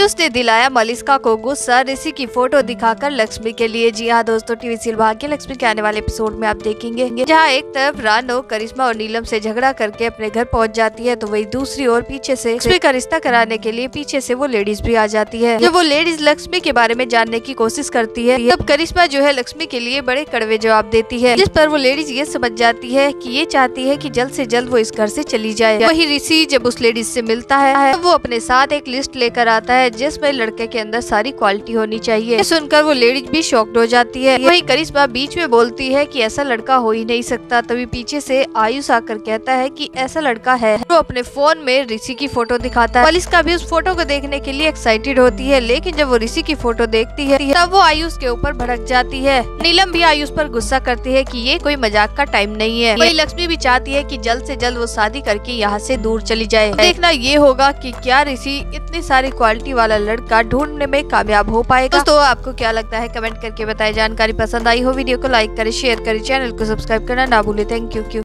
उसने दिलाया मलिस्का को गुस्सा ऋषि की फ़ोटो दिखाकर लक्ष्मी के लिए। जी हाँ दोस्तों, टीवी सील भाग्य लक्ष्मी के आने वाले एपिसोड में आप देखेंगे। जहाँ एक तरफ़ रानो करिश्मा और नीलम से झगड़ा करके अपने घर पहुँच जाती है तो वही दूसरी ओर पीछे से लक्ष्मी का रिश्ता कराने के लिए पीछे से वो लेडीज़ भी आ जाती है। जब वो लेडीज़ लक्ष्मी के बारे में जानने की कोशिश करती है, तब करिश्मा जो है लक्ष्मी के लिए बड़े कड़वे जवाब देती है, जिस पर वो लेडीज़ ये समझ जाती है की ये चाहती है की जल्द ऐसी जल्द वो इस घर ऐसी चली जाए। वही ऋषि जब उस लेडीज़ ऐसी मिलता है वो अपने साथ एक लिस्ट लेकर आता है जिसमें लड़के के अंदर सारी क्वालिटी होनी चाहिए। सुनकर वो लेडीज़ भी शॉक्ड हो जाती है। वही करिश्मा बीच में बोलती है कि ऐसा लड़का हो ही नहीं सकता। तभी पीछे से आयुष आकर कहता है कि ऐसा लड़का है। वो अपने फ़ोन में ऋषि की फ़ोटो दिखाता है। का भी उस फ़ोटो को देखने के लिए एक्साइटेड होती है, लेकिन जब वो ऋषि की फ़ोटो देखती है, तब वो आयुष के ऊपर भड़क जाती है। नीलम भी आयुष पर गुस्सा करती है कि ये कोई मज़ाक का टाइम नहीं है। वही लक्ष्मी भी चाहती है कि जल्द से जल्द वो शादी करके यहाँ से दूर चली जाए। देखना ये होगा कि क्या ऋषि इतनी सारी क्वालिटी वाला लड़का ढूँढने में कामयाब हो पाएगा। दोस्तों, आपको क्या लगता है? कमेंट करके बताए। जानकारी पसंद आई हो, वीडियो को लाइक करें, शेयर करें, चैनल को सब्सक्राइब करना ना भूलें। Thank you